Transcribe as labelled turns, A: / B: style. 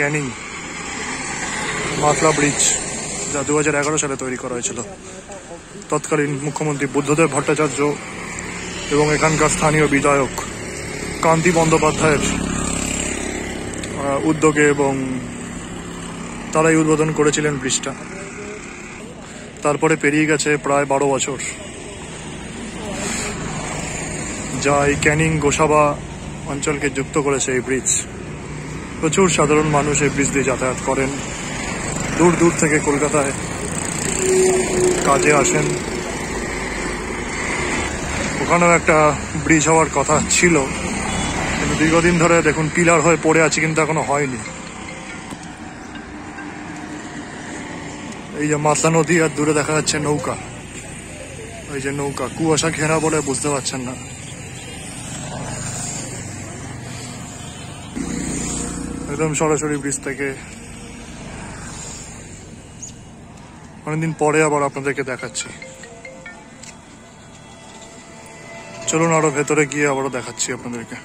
A: Canning Matla bridge, যা দু হাজার এগারো সালে তৈরি করা হয়েছিল। তৎকালীন মুখ্যমন্ত্রী বুদ্ধদেব ভট্টাচার্য এবং এখানকার স্থানীয় বিধায়ক কান্তি বন্দ্যোপাধ্যায়ের উদ্যোগে এবং তারাই উদ্বোধন করেছিলেন ব্রিজটা। তারপরে পেরিয়ে গেছে প্রায় বারো বছর। যা এই ক্যানিং গোসাবা অঞ্চলকে যুক্ত করেছে এই ব্রিজ। প্রচুর সাধারণ মানুষ এই ব্রিজ দিয়ে যাতায়াত করেন। দূর দূর থেকে কলকাতায় কাজে আসেন। ওখানেও একটা ব্রিজ হওয়ার কথা ছিল। কিন্তু দীর্ঘদিন ধরে দেখুন পিলার হয়ে পড়ে আছে, কিন্তু এখনও হয়নি। এই যে মাতলা নদী আর দূরে দেখা যাচ্ছে নৌকা। ওই যে নৌকা, কুয়াশা ঘেরা বলে বুঝতে পারছেন না। একদম সরাসরি ব্রিজ থেকে। অনেকদিন পরে আবার আপনাদেরকে দেখাচ্ছি। চলুন আরও ভেতরে গিয়ে আবারও দেখাচ্ছি আপনাদেরকে।